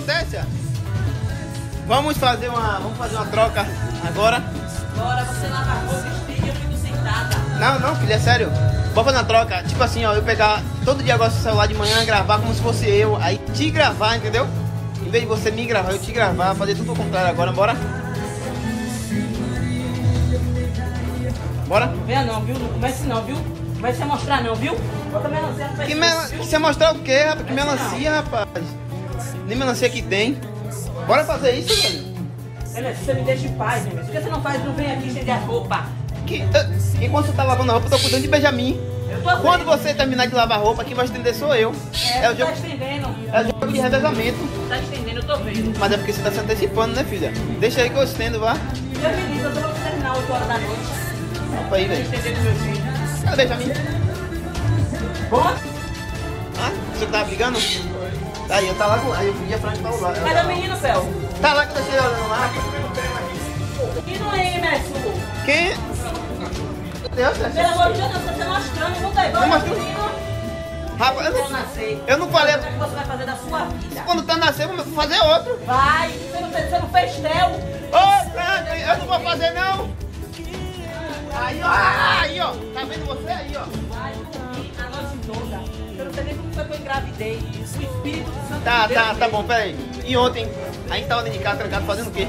Téssia. Vamos fazer uma, vamos fazer uma troca agora. Bora, você lava a roupa, eu fico sentada. Não, não, filha, é sério. Vamos fazer uma troca. Tipo assim, ó, eu pegar todo dia agora seu celular de manhã, gravar como se fosse eu, aí te gravar, entendeu? Em vez de você me gravar, eu te gravar, fazer tudo ao contrário agora, bora? Bora? Venha não, viu? Não comece não, viu? Não vai se mostrar não, viu? Bota melancia no Que pescoço, mela... viu? Você mostrar o quê, rapaz? Que melancia, rapaz? Nem melancia que tem. Bora fazer isso, velho? Você me deixa em paz, Emerson. Por que você não faz, não vem aqui estender a roupa? Que, eh, enquanto você tá lavando a roupa, eu tô cuidando de Benjamin. Eu Quando você terminar de lavar a roupa, quem vai estender sou eu. É, É o tá jogo, estendendo. é o jogo de revezamento. Tá estendendo, eu tô vendo. Mas é porque você tá se antecipando, né, filha? Deixa aí que eu estendo, vá. Deus me livre, eu só vou terminar 8 horas da noite. Opa aí, velho. meu. Cadê Benjamin? Bom, Ah, você tá brigando? Tá aí, eu tá lá lá. Eu podia frente pra lá. cadê o menino, Fel? Tá lá que eu deixei olhando lá. E não é, Emerson? Quem? Meu Deus, Pelo Tessa. amor de Deus, você tá mostrando, não tá igual o menino. Rapaz, eu não, eu não falei. O que é que você vai fazer da sua vida? Quando tá nascendo, eu vou fazer outro. Vai, você não fez, você não fez tel. Ô, eu não vou fazer, não. Aí, ó. Aí, ó. Tá vendo você aí, ó. Foi que eu engravidei. O Espírito Santo Tá, Deus tá, tá bom, peraí. E ontem, a gente tava dentro de casa, trancado, fazendo o quê?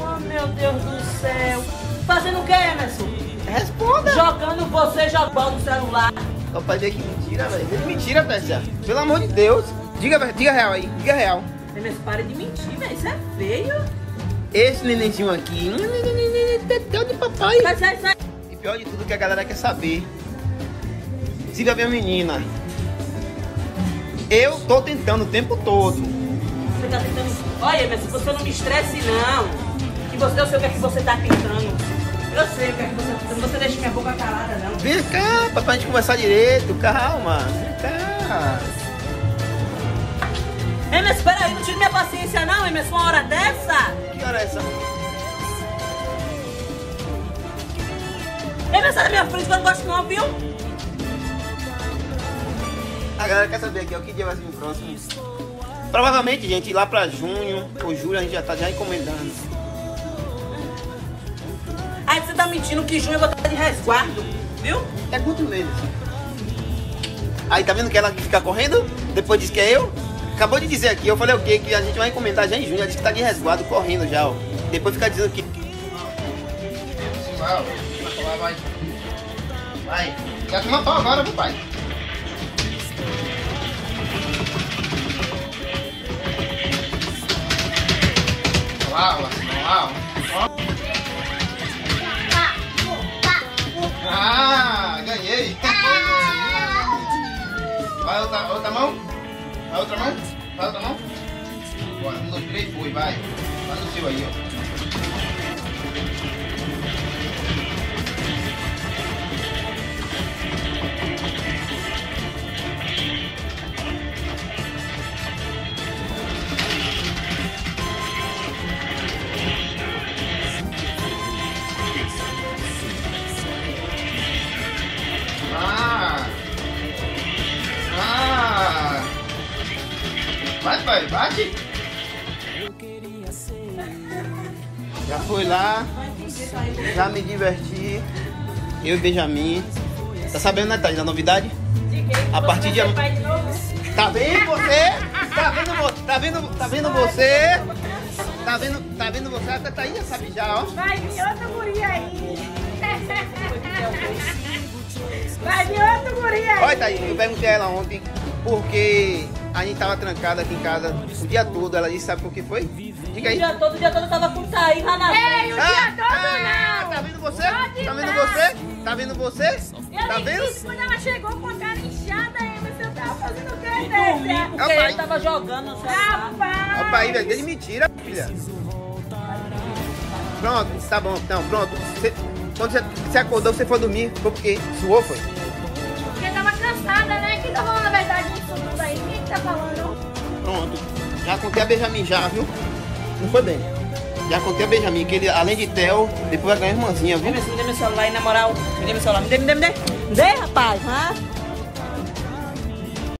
Oh, meu Deus do céu. Fazendo o que, Emerson? Responda. Jogando você jogando no celular. Ó, pai, ver que mentira, velho. Mentira, Tessa. Pelo amor de Deus. Diga, diga real aí, diga real. Emerson, pare de mentir, velho. Isso é feio. Esse nenenzinho aqui, teteu de papai. Sai, sai, sai. E pior de tudo que a galera quer saber. Se vai ver a menina. Eu tô tentando o tempo todo. Você tá tentando. Olha, Emerson, você não me estresse, não. Que você, eu sei o que é que você tá tentando. Eu sei o que é que você tá tentando. Você deixa minha boca calada, não. Vem cá, pra gente conversar direito, calma. Vem cá. Emerson, peraí, não tire minha paciência, não, Emerson, uma hora dessa. Que hora é essa? Emerson, sai da minha frente eu não gosto, não, viu? A galera quer saber aqui, ó, que dia vai ser o próximo. Provavelmente, gente, lá pra junho ou julho a gente já tá já encomendando. Aí você tá mentindo que junho eu vou estar de resguardo, viu? É quantos meses? Aí tá vendo que ela fica correndo? Depois diz que é eu? Acabou de dizer aqui, eu falei o quê? Que a gente vai encomendar já em junho. Ela disse que tá de resguardo, correndo já, ó. Depois fica dizendo que. Vai, vai. Vai. Já toma pau agora, meu pai. Vai outra mão? Vai outra mão? Bora, um, dois, três, foi, vai. Vai no Já fui lá, já me diverti. Eu e Benjamin. Tá sabendo, né, Thaís, da novidade? A partir de? Tá vendo você? Tá vendo, tá vendo, tá vendo você? Tá vendo, tá vendo você? Até Thaís já sabe já, ó. Vai vir outra guria aí. Vai vir outra guria aí. Olha, Thaís, eu perguntei a ela ontem porque a gente tava trancada aqui em casa o dia todo. Ela disse, sabe por que foi? Diga O aí. dia todo, o dia todo eu tava com Thaís lá na Ei, o dia Ah, todo ah, não. Tá vendo você? Pode Tá vendo não. você? Tá vendo você? Eu Tá vendo? disse quando ela chegou com a cara inchada aí, mas eu tava fazendo o E que, dormi, Tessa? porque Rapaz. ele tava jogando no celular. Rapaz. Opa, aí, velho, de mentira, filha. Pronto, tá bom. Não, pronto. Você- quando você, você acordou, você foi dormir. Foi porque suou, foi? Já contei a Benjamin já, viu? Não foi bem. Já contei a Benjamin que ele, além de Theo, depois vai ganhar irmãzinha, viu? Me dê meu celular aí, na moral. Me dê meu celular. Me dê, me dê, me dê. Me dê, rapaz. Hã?